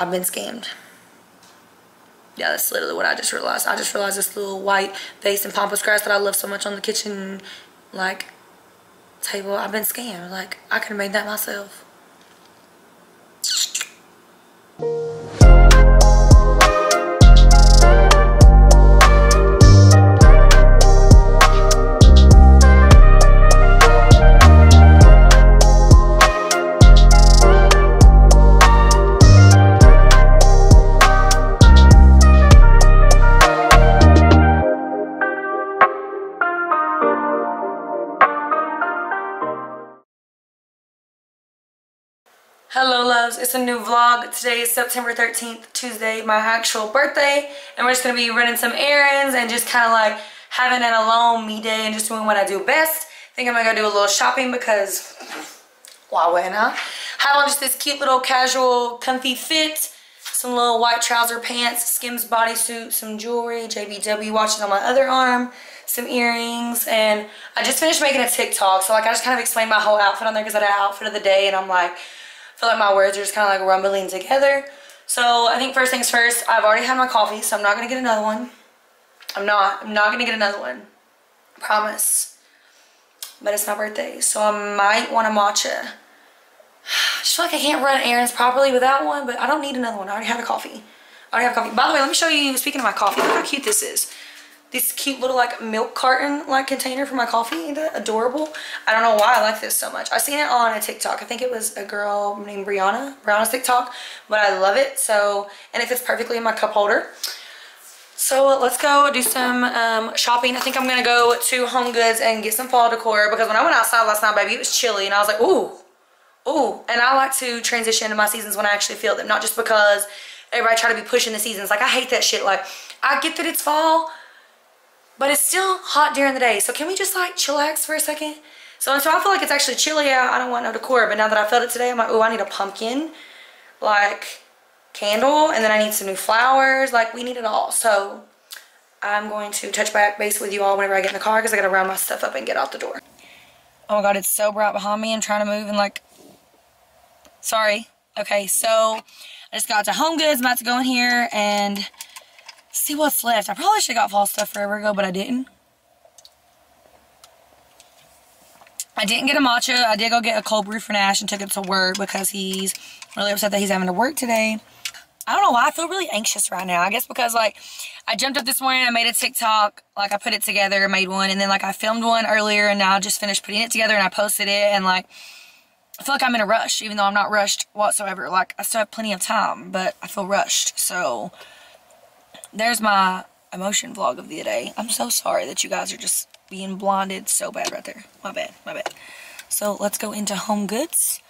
I've been scammed. Yeah, that's literally what I just realized. I just realized this little white vase and pampas grass that I love so much on the kitchen, like, table. I've been scammed. Like, I could have made that myself. It's a new vlog. Today is September 13th, Tuesday, my actual birthday. And we're just gonna be running some errands and just kind of like having an alone me day and just doing what I do best. I think I'm gonna go do a little shopping because why wouldn't I? Have on just this cute little casual comfy fit. Some little white trouser pants, Skims bodysuit, some jewelry, JBW watches on my other arm, some earrings, and I just finished making a TikTok. So like I just kind of explained my whole outfit on there because I had outfit of the day and I'm like, feel like my words are just kind of like rumbling together. So I think first things first, I've already had my coffee, so I'm not going to get another one. I'm not. I'm not going to get another one. Promise. But it's my birthday, so I might want a matcha. I just feel like I can't run errands properly without one, but I don't need another one. I already had a coffee. I already have coffee. By the way, let me show you, speaking of my coffee, look how cute this is this cute little like milk carton like container for my coffee. That adorable? I don't know why I like this so much. I seen it on a TikTok. I think it was a girl named Brianna. Brianna's TikTok. But I love it. So, and it fits perfectly in my cup holder. So let's go do some um, shopping. I think I'm going to go to Home Goods and get some fall decor because when I went outside last night, baby, it was chilly and I was like, ooh, ooh. And I like to transition to my seasons when I actually feel them. Not just because everybody try to be pushing the seasons. Like, I hate that shit. Like, I get that it's fall, but it's still hot during the day. So can we just like chillax for a second? So, so I feel like it's actually chilly out. I don't want no decor. But now that I felt it today, I'm like, oh, I need a pumpkin like candle. And then I need some new flowers. Like we need it all. So I'm going to touch back base with you all whenever I get in the car because I got to round my stuff up and get out the door. Oh my God, it's so bright behind me. I'm trying to move and like, sorry. Okay, so I just got to Home Goods. I'm about to go in here and see what's left. I probably should have got fall stuff forever ago, but I didn't. I didn't get a matcha. I did go get a cold brew for Nash and took it to work because he's really upset that he's having to work today. I don't know why. I feel really anxious right now. I guess because, like, I jumped up this morning. I made a TikTok. Like, I put it together, made one. And then, like, I filmed one earlier. And now I just finished putting it together. And I posted it. And, like, I feel like I'm in a rush. Even though I'm not rushed whatsoever. Like, I still have plenty of time. But I feel rushed. So, there's my emotion vlog of the day. I'm so sorry that you guys are just being blinded so bad right there. My bad, my bad. So let's go into Home Goods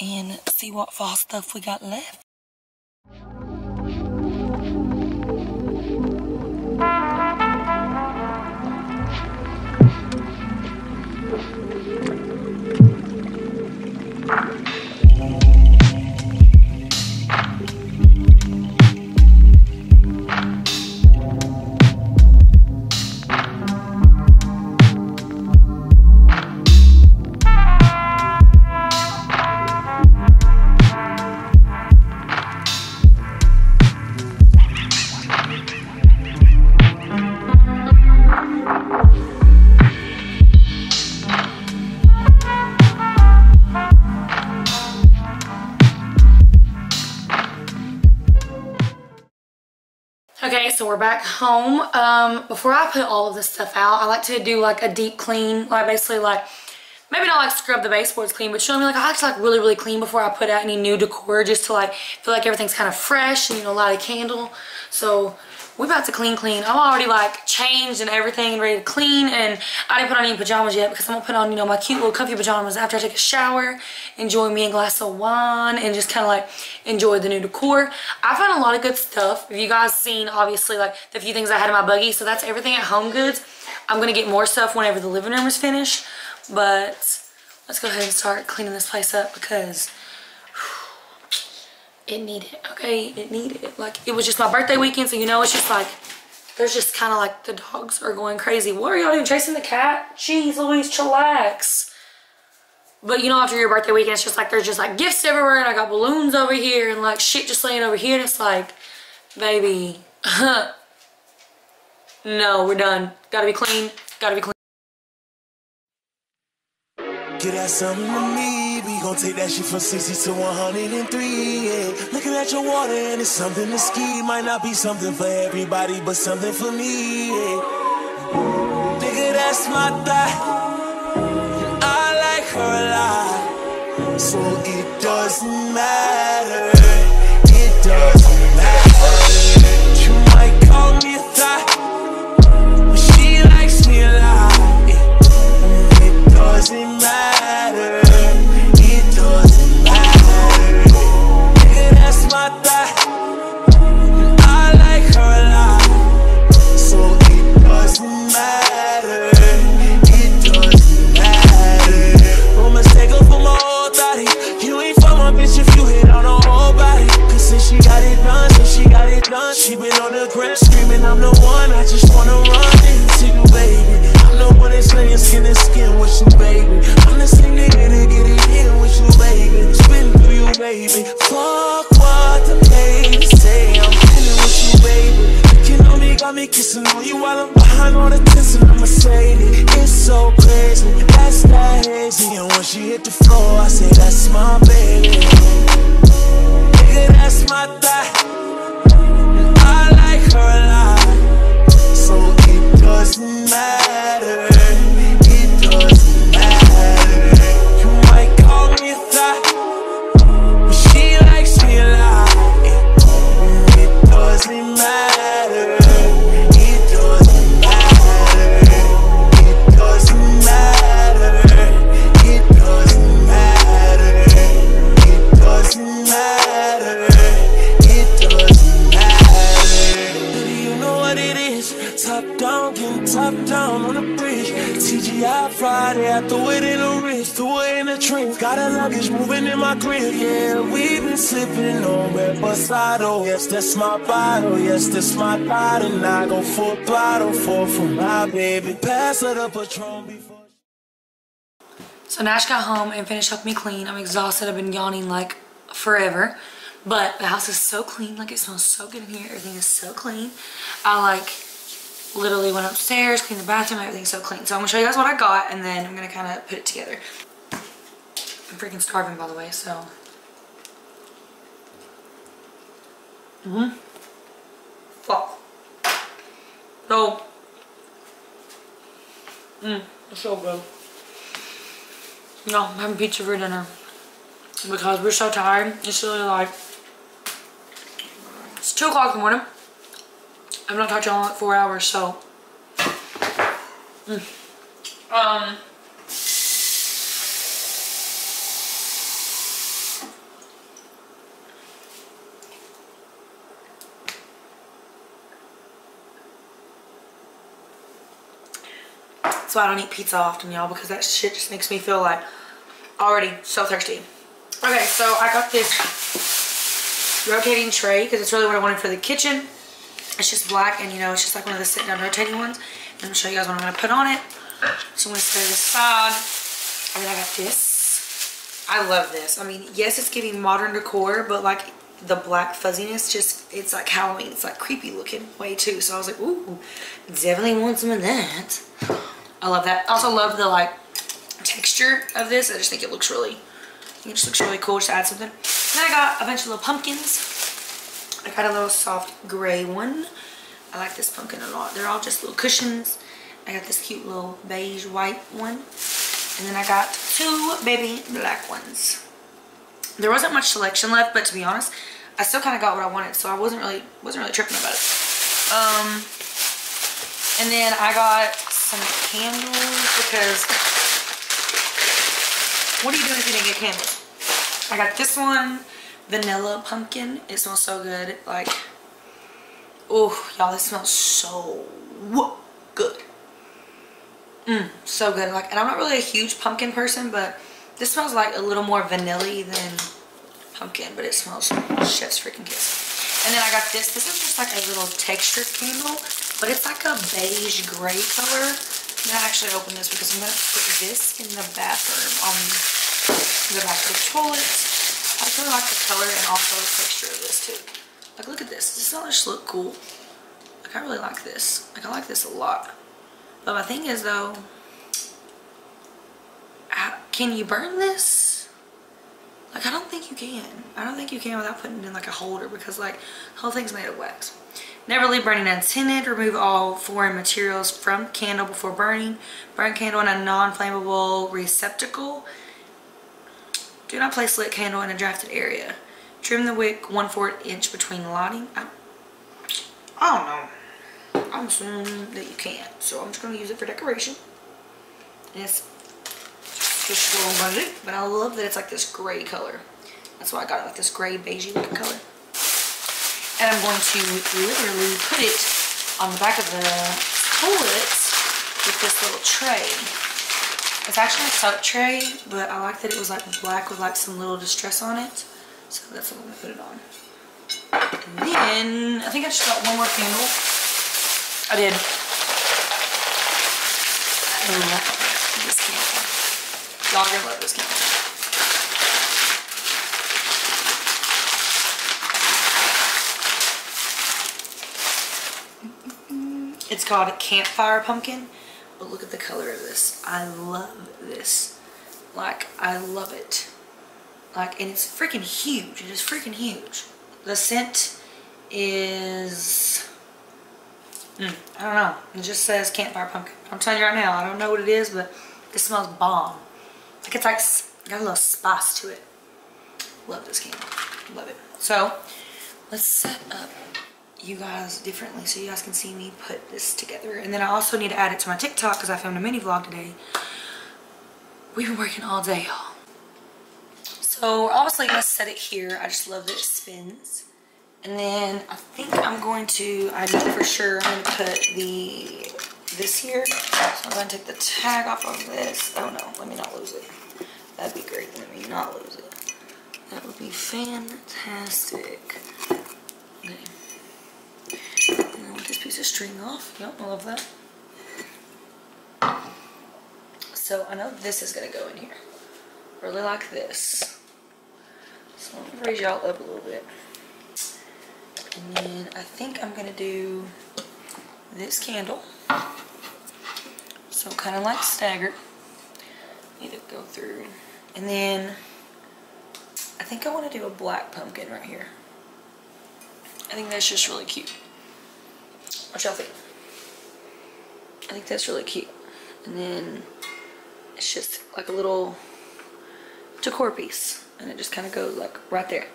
and see what fall stuff we got left. We're back home. Um, before I put all of this stuff out, I like to do like a deep clean, like basically like, maybe not like scrub the baseboards clean, but I mean? Like I like to like really, really clean before I put out any new decor just to like feel like everything's kind of fresh and you know, light a candle. So we're about to clean clean. I'm already like changed and everything ready to clean and I didn't put on any pajamas yet because I'm gonna put on, you know, my cute little comfy pajamas after I take a shower, enjoy me a glass of wine and just kind of like enjoy the new decor. I found a lot of good stuff. If you guys seen obviously like the few things I had in my buggy, so that's everything at Home Goods. I'm gonna get more stuff whenever the living room is finished, but let's go ahead and start cleaning this place up because it needed okay it needed like it was just my birthday weekend so you know it's just like there's just kind of like the dogs are going crazy what are y'all doing chasing the cat jeez louise chillax But you know, after your birthday weekend, it's just like there's just like gifts everywhere, and I got balloons over here, and like shit just laying over here, and it's like, baby, no, we're done. Gotta be clean. Gotta be clean. Get that something to me. We gon' take that shit from 60 to 103. Yeah. Looking at your water and it's something to ski. Might not be something for everybody, but something for me. Yeah. Nigga, that's my thought. I like her a lot. So it doesn't matter. It doesn't TGI Friday, I threw it in the wrist, threw it in the drink. Got a luggage moving in my crib. Yeah, we've been sipping on Reposado. Yes, that's my bottle. Yes, that's my. And I go full bottle for for my baby. Pass her the Patron before. So Nash got home and finished helping me clean. I'm exhausted. I've been yawning like forever. But the house is so clean. Like it smells so good in here. Everything is so clean. I like literally went upstairs, cleaned the bathroom. Everything's so clean. So I'm to show you guys what I got and then I'm going to kind of put it together. I'm freaking starving by the way, so. Mm hmm Fuck. So. Mmm, it's so good. No, I'm having pizza for dinner. Because we're so tired. It's really like... It's 2 o'clock in the morning. I've not talked to y'all in like 4 hours, so... Mm. Um... So I don't eat pizza often, y'all, because that shit just makes me feel like already so thirsty. Okay, so I got this rotating tray because it's really what I wanted for the kitchen. It's just black and you know, it's just like one of the sit down rotating ones. I'm gonna show you guys what I'm gonna put on it. So I'm gonna set it aside. And then I got this. I love this. I mean, yes, it's giving modern decor, but like the black fuzziness just, it's like Halloween. It's like creepy looking way too. So I was like, ooh, definitely want some of that. I love that. I also love the like texture of this. I just think it looks really, it just looks really cool just to add something. Then I got a bunch of little pumpkins. I got a little soft gray one. I like this pumpkin a lot. They're all just little cushions. I got this cute little beige white one. And then I got two baby black ones. There wasn't much selection left, but to be honest, I still kind of got what I wanted, so I wasn't really wasn't really tripping about it. Um, and then I got some candles because what are you doing if you didn't get candles? I got this one, vanilla pumpkin. It smells so good. Like, oh, y'all, this smells so good. Mmm, so good. Like, and I'm not really a huge pumpkin person, but this smells like a little more vanilla than pumpkin, but it smells chef's freaking kiss. And then I got this. This is just like a little textured candle, but it's like a beige gray color. I'm gonna actually open this because I'm gonna put this in the bathroom um, on the back to the toilet. I like the color and also the texture of this too. Like look at this. Does this not just look cool? Like I really like this. Like I like this a lot. But my thing is though, can you burn this? Like I don't think you can. I don't think you can without putting it in like a holder because like the whole thing's made of wax. Never leave burning untended. Remove all foreign materials from candle before burning. Burn candle in a non-flammable receptacle. Do not place lit candle in a drafted area. Trim the wick 1 4 inch between lighting. I, I don't know. I'm assuming that you can't. So I'm just going to use it for decoration. And it's just a little budget. But I love that it's like this gray color. That's why I got it like this gray beigey looking color. And I'm going to literally put it on the back of the toilet with this little tray. It's actually a soap tray, but I like that it was like black with like some little distress on it. So that's what I'm gonna put it on. And then, I think I just got one more candle. I did. I love this candle. Y'all gonna love this candle. It's called a Campfire Pumpkin. But look at the color of this. I love this. Like, I love it. Like, and it's freaking huge. It is freaking huge. The scent is... Mm, I don't know. It just says Campfire Pumpkin. I'm telling you right now, I don't know what it is, but it smells bomb. Like, it's like, got a little spice to it. Love this candle. Love it. So, let's set up you guys differently so you guys can see me put this together. And then I also need to add it to my TikTok because I filmed a mini vlog today. We've been working all day, y'all. So we're obviously to set it here. I just love that it spins. And then I think I'm going to, I know for sure I'm to put the, this here. So I'm to take the tag off of this. Oh no, let me not lose it. That'd be great. Let me not lose it. That would be fantastic. Okay. Piece of string off. Yep, I love that. So I know this is going to go in here. Really like this. So I'm going to raise y'all up a little bit. And then I think I'm going to do this candle. So kind of like staggered. Need to go through. And then I think I want to do a black pumpkin right here. I think that's just really cute. Y'all? I think that's really cute. And then it's just like a little decor piece. And it just kind of goes like right there.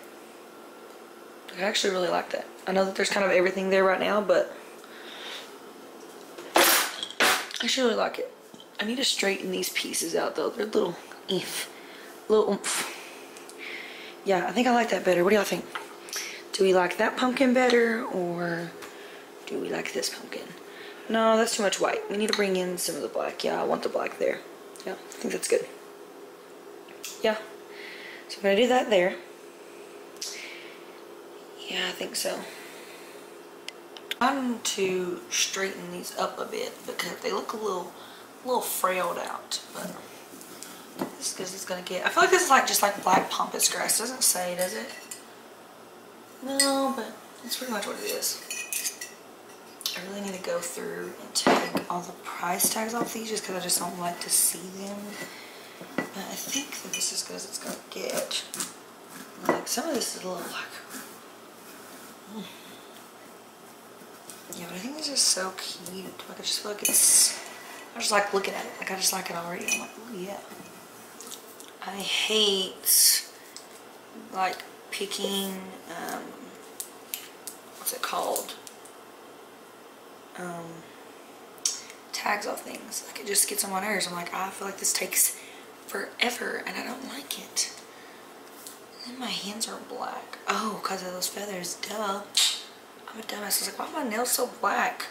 I actually really like that. I know that there's kind of everything there right now, but I actually really like it. I need to straighten these pieces out though. They're little if, little oomph. Yeah, I think I like that better. What do y'all think? Do we like that pumpkin better or do we like this pumpkin? No, that's too much white. We need to bring in some of the black. Yeah, I want the black there. Yeah, I think that's good. Yeah. So I'm going to do that there. Yeah, I think so. I'm to straighten these up a bit because they look a little, a little frailed out. But this because it's gonna get. I feel like this is like just like black pampas grass. It doesn't say, does it? No, but that's pretty much what it is. I really need to go through and take all the price tags off these just because I just don't like to see them. But I think that this is good as it's going to get. Like, some of this is a little like... Mm. Yeah, but I think this is so cute. Like, I just feel like it's... I just like looking at it. Like, I just like it already. I'm like, oh, yeah. I hate, like, picking, um, what's it called? Um, tags off things. Like it just gets on my nerves. I'm like, I feel like this takes forever and I don't like it. And then my hands are black. Oh, because of those feathers. Duh. I'm a dumbass. I was like, why are my nails so black?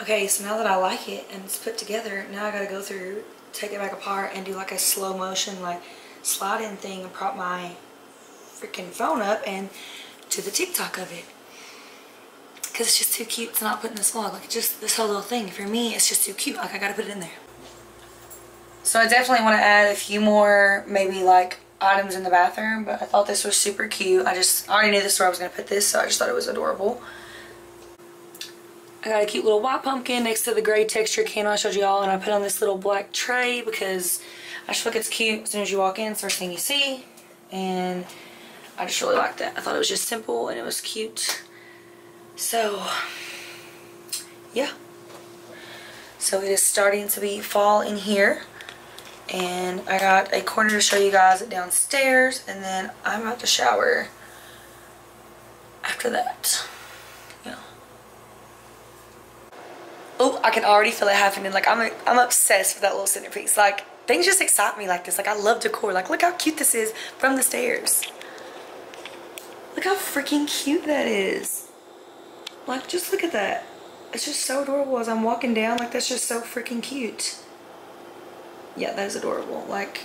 Okay, so now that I like it and it's put together, now I gotta go through, take it back apart and do like a slow motion, like slide in thing and prop my freaking phone up and to the TikTok of it. Because it's just too cute to not put in this vlog. Like, just this whole little thing. For me, it's just too cute. Like, I gotta put it in there. So I definitely want to add a few more, maybe like items in the bathroom, but I thought this was super cute. I just I already knew this is where I was going to put this, so I just thought it was adorable. I got a cute little white pumpkin next to the gray texture candle I showed y'all, and I put on this little black tray because I just like it's cute as soon as you walk in, it's the first thing you see, and I just really liked it. I thought it was just simple and it was cute. So, yeah. So it is starting to be fall in here. And I got a corner to show you guys downstairs and then I'm about to shower after that. Yeah. Oh I can already feel it happening. Like I'm I'm obsessed with that little centerpiece. Like things just excite me like this. Like I love decor. Like look how cute this is from the stairs look how freaking cute that is like just look at that it's just so adorable as I'm walking down like that's just so freaking cute yeah, that is adorable. Like,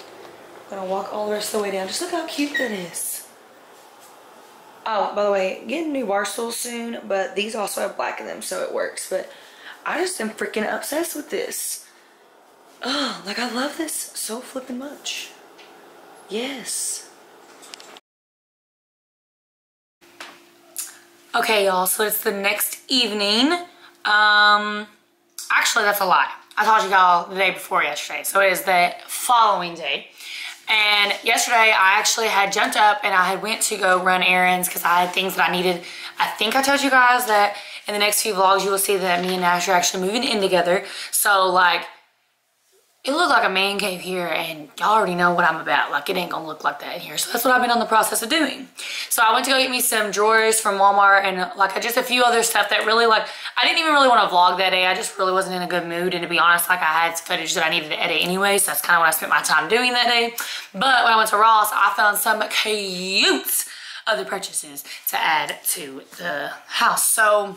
I'm gonna walk all the rest of the way down. Just look how cute that is. Oh, by the way, getting new bar stools soon, but these also have black in them, so it works. But I just am freaking obsessed with this. Oh, like I love this so flipping much. Yes. Okay, y'all, so it's the next evening. Um, actually, that's a lie. I told you y'all the day before yesterday. So it is the following day. And yesterday I actually had jumped up and I had went to go run errands because I had things that I needed. I think I told you guys that in the next few vlogs you will see that me and Nash are actually moving in together. So like it looked like a man cave here and y'all already know what I'm about. Like it ain't gonna look like that in here. So that's what I've been on the process of doing. So I went to go get me some drawers from Walmart and like just a few other stuff that really like, I didn't even really want to vlog that day. I just really wasn't in a good mood. And to be honest, like I had footage that I needed to edit anyway. So that's kind of what I spent my time doing that day. But when I went to Ross, I found some cute other purchases to add to the house. So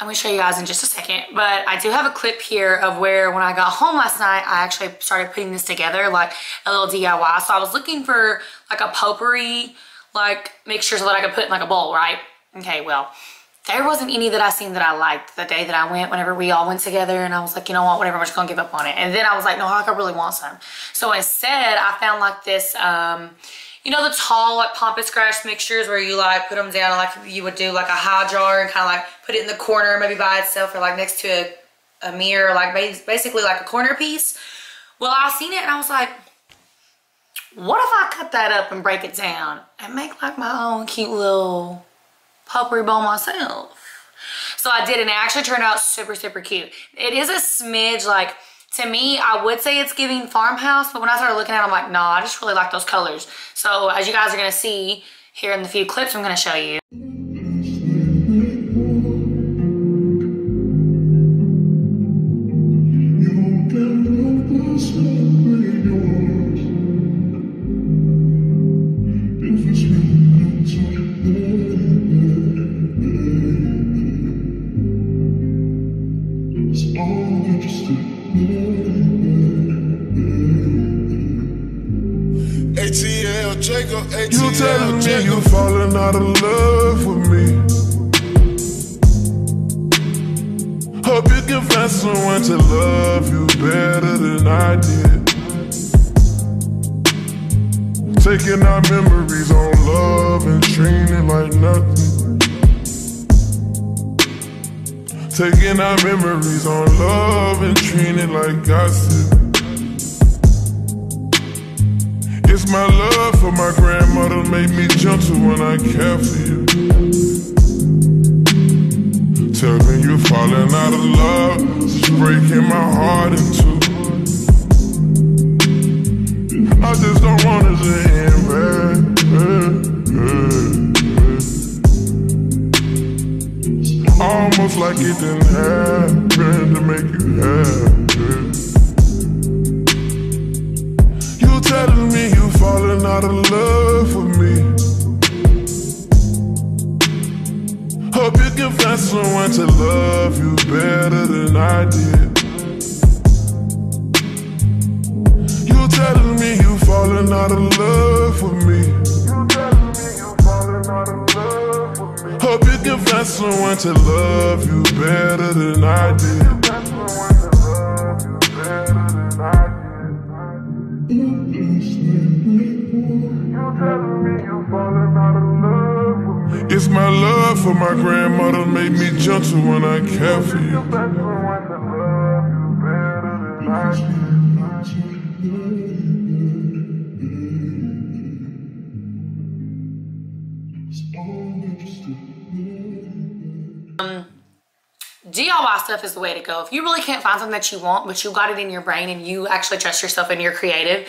I'm gonna show you guys in just a second, but I do have a clip here of where when I got home last night, I actually started putting this together, like a little DIY. So I was looking for like a potpourri, like mixture so that I could put in like a bowl, right? Okay, well, there wasn't any that I seen that I liked the day that I went, whenever we all went together, and I was like, you know what, whatever, I'm just gonna give up on it. And then I was like, no, I really want some. So instead, I found like this, um, you know the tall like pampas grass mixtures where you like put them down like you would do like a high jar and kind of like put it in the corner maybe by itself or like next to a, a mirror like basically like a corner piece? Well I seen it and I was like what if I cut that up and break it down and make like my own cute little potpourri bowl myself? So I did and it actually turned out super super cute. It is a smidge like to me, I would say it's giving farmhouse, but when I started looking at it, I'm like, nah, I just really like those colors. So as you guys are gonna see here in the few clips I'm gonna show you. You telling me you're falling out of love with me. Hope you can find someone to love you better than I did. Taking our memories on love and treating it like nothing. Taking our memories on love and treating it like gossip. My love for my grandmother made me gentle when I care for you. Tell me you're falling out of love, it's breaking my heart in two. I just don't want it to end bad. Almost like it didn't happen to make you happy. Out of love with me. Hope you can find someone to love you better than I did. You telling me you falling out of love with me. Hope you can find someone to love you better than I did. For my grandmother made me gentle when I care for you. Um, DIY stuff is the way to go. If you really can't find something that you want, but you got it in your brain and you actually trust yourself and you're creative,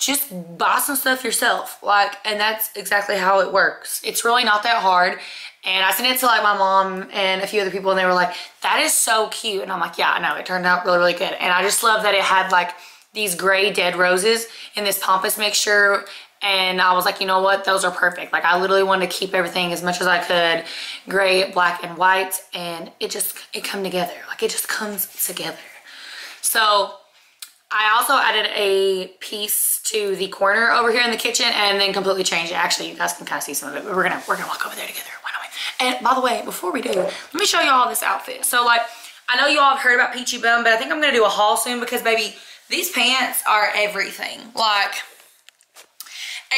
just buy some stuff yourself. Like, and that's exactly how it works. It's really not that hard. And I sent it to like my mom and a few other people and they were like, that is so cute. And I'm like, yeah, I know. It turned out really, really good. And I just love that it had like these gray dead roses in this pampas mixture and I was like, you know what? Those are perfect. Like I literally wanted to keep everything as much as I could, gray, black, and white, and it just, it come together. Like it just comes together. So I also added a piece to the corner over here in the kitchen and then completely changed it. Actually, you guys can kind of see some of it, but we're gonna, we're gonna walk over there together. Why don't we? And by the way, before we do, let me show you all this outfit. So like, I know you all have heard about Peachy Bum, but I think I'm gonna do a haul soon because baby, these pants are everything. Like,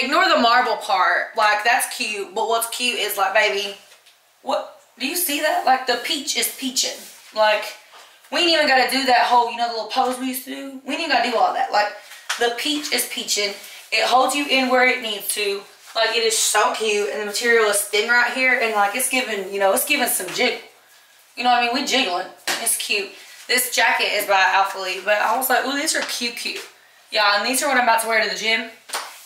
ignore the marble part. Like, that's cute. But what's cute is like, baby, what, do you see that? Like, the peach is peaching. Like, we ain't even got to do that whole, you know, the little pose we used to do? We ain't even got to do all that. Like, the peach is peaching. It holds you in where it needs to. Like, it is so cute. And the material is thin right here. And, like, it's giving, you know, it's giving some jiggle. You know what I mean? We jiggling. It's cute. This jacket is by Alphalete. But I was like, oh, these are cute, cute. Yeah, and these are what I'm about to wear to the gym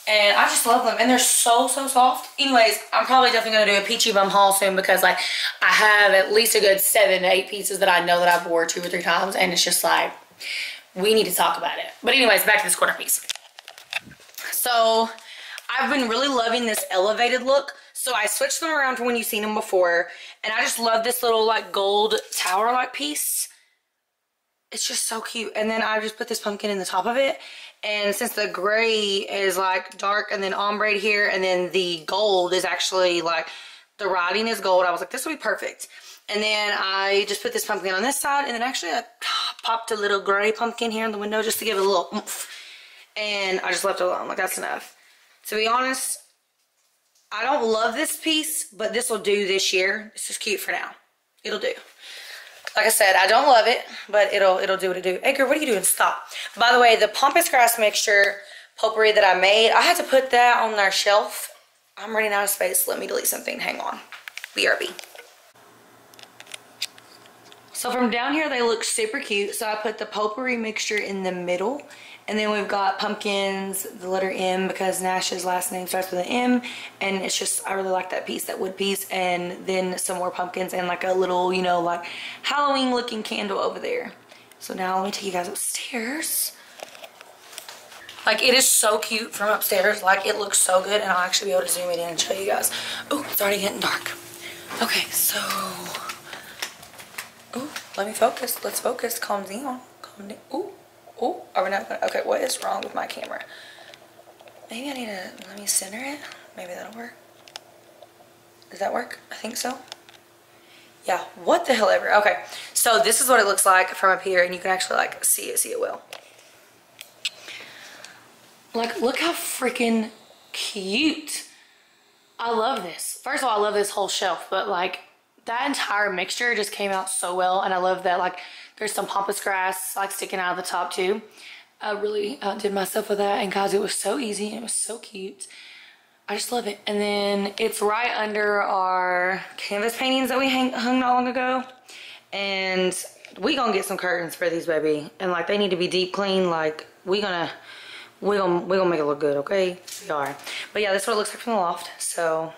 and I just love them and they're so so soft anyways I'm probably definitely gonna do a peachy bum haul soon because like I have at least a good seven to eight pieces that I know that I've wore two or three times and it's just like we need to talk about it. But anyways back to this corner piece. So I've been really loving this elevated look. So I switched them around from when you've seen them before and I just love this little like gold tower like piece. It's just so cute. And then I just put this pumpkin in the top of it and since the gray is like dark and then ombre here and then the gold is actually like the writing is gold, I was like, this would be perfect. And then I just put this pumpkin on this side and then actually I popped a little gray pumpkin here in the window just to give it a little oomph. And I just left it alone, like that's enough. To be honest, I don't love this piece, but this will do this year. This is cute for now. It'll do. Like I said, I don't love it, but it'll it'll do what it do. Edgar, what are you doing? Stop. By the way, the pampas grass mixture potpourri that I made, I had to put that on our shelf. I'm running out of space. Let me delete something. Hang on. BRB. So from down here, they look super cute. So I put the potpourri mixture in the middle and then we've got pumpkins, the letter M because Nash's last name starts with an M. And it's just, I really like that piece, that wood piece. And then some more pumpkins and like a little, you know, like Halloween looking candle over there. So now let me take you guys upstairs. Like it is so cute from upstairs. Like it looks so good and I'll actually be able to zoom it in and show you guys. Oh, it's already getting dark. Okay, so, let me focus. Let's focus. Calm down. Calm down. Ooh. Oh, are we not gonna, okay, what is wrong with my camera? Maybe I need to, let me center it. Maybe that'll work. Does that work? I think so. Yeah, what the hell ever. Okay, so this is what it looks like from up here and you can actually like see it, see it well. Like, look how freaking cute. I love this. First of all, I love this whole shelf, but like that entire mixture just came out so well. And I love that like there's some pampas grass like sticking out of the top too. I really uh, outdid myself with that and guys it was so easy and it was so cute. I just love it. And then it's right under our canvas paintings that we hang, hung not long ago. And we gonna get some curtains for these baby. And like they need to be deep clean. Like we gonna, we gonna, we gonna make it look good, okay? We are. But yeah, this is what it looks like from the loft. So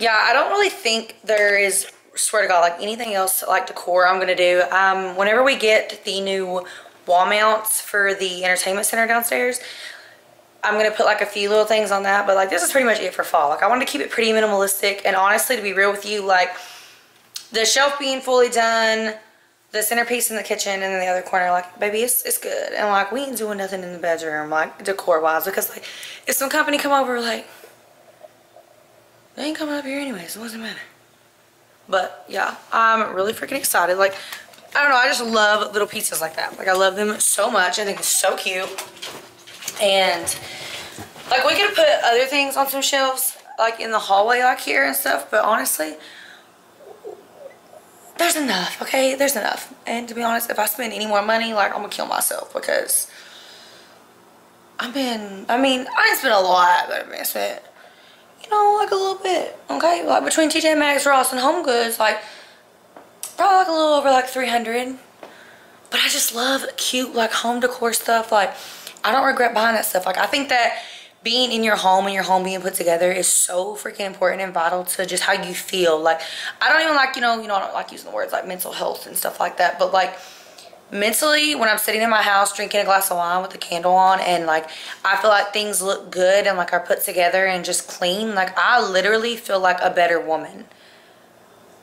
yeah, I don't really think there is swear to God, like anything else like decor I'm gonna do. Um, whenever we get the new wall mounts for the entertainment center downstairs, I'm gonna put like a few little things on that, but like this is pretty much it for fall. Like I wanted to keep it pretty minimalistic and honestly to be real with you, like the shelf being fully done, the centerpiece in the kitchen and then the other corner, like baby, it's, it's good. And like we ain't doing nothing in the bedroom, like decor wise, because like if some company come over, like they ain't coming up here anyways, it doesn't matter. But yeah, I'm really freaking excited. Like, I don't know, I just love little pieces like that. Like, I love them so much. I think it's so cute. And, like, we could put other things on some shelves. like in the hallway like here and stuff, but honestly, there's enough, okay? There's enough. And to be honest, if I spend any more money, like I'm gonna kill myself because I've been, I mean, I didn't spend a lot, but I spent, you know, like a little bit, okay? Like between TJ Maxx, Ross, and Home Goods, like probably like a little over like 300 but I just love cute like home decor stuff. Like I don't regret buying that stuff. Like I think that being in your home and your home being put together is so freaking important and vital to just how you feel. Like I don't even like you know you know I don't like using the words like mental health and stuff like that but like mentally when I'm sitting in my house drinking a glass of wine with a candle on and like I feel like things look good and like are put together and just clean like I literally feel like a better woman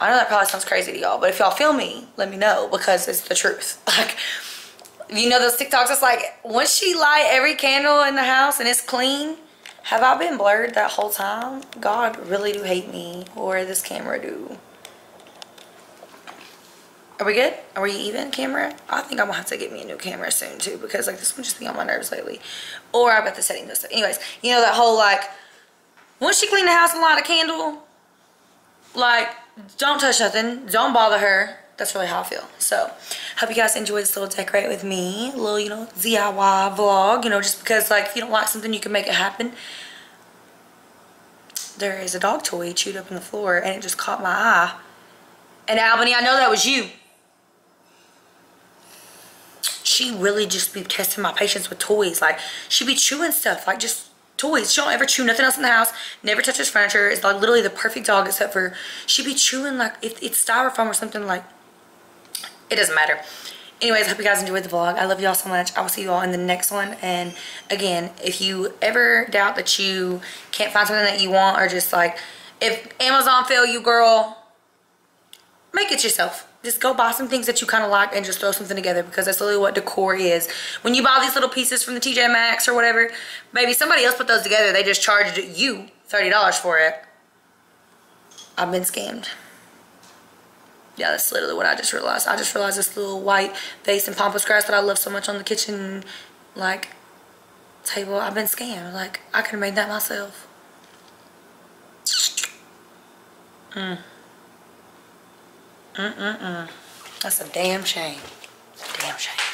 I know that probably sounds crazy to y'all, but if y'all feel me, let me know because it's the truth. Like, you know those TikToks, it's like, once she light every candle in the house and it's clean, have I been blurred that whole time? God really do hate me, or this camera do. Are we good? Are we even, camera? I think I'm gonna have to get me a new camera soon too because like this one just been on my nerves lately. Or I bet the settings this. Up. Anyways, you know that whole like, once she clean the house and light a candle, like don't touch nothing. Don't bother her. That's really how I feel. So, hope you guys enjoyed this little decorate with me. Little, you know, DIY vlog. You know, just because, like, if you don't like something, you can make it happen. There is a dog toy chewed up in the floor, and it just caught my eye. And Albany, I know that was you. She really just be testing my patience with toys. Like, she be chewing stuff. Like, just toys. She don't ever chew nothing else in the house. Never touches furniture. It's like literally the perfect dog except for she be chewing like if it's styrofoam or something like it doesn't matter. Anyways, I hope you guys enjoyed the vlog. I love y'all so much. I will see you all in the next one. And again, if you ever doubt that you can't find something that you want or just like if Amazon fail you, girl, make it yourself just go buy some things that you kind of like and just throw something together because that's literally what decor is. When you buy these little pieces from the TJ Maxx or whatever, maybe somebody else put those together. They just charged you $30 for it. I've been scammed. Yeah, that's literally what I just realized. I just realized this little white vase and pampas grass that I love so much on the kitchen, like, table. I've been scammed. Like, I could have made that myself. Mm. Mm-mm-mm. That's a damn shame. It's a damn shame.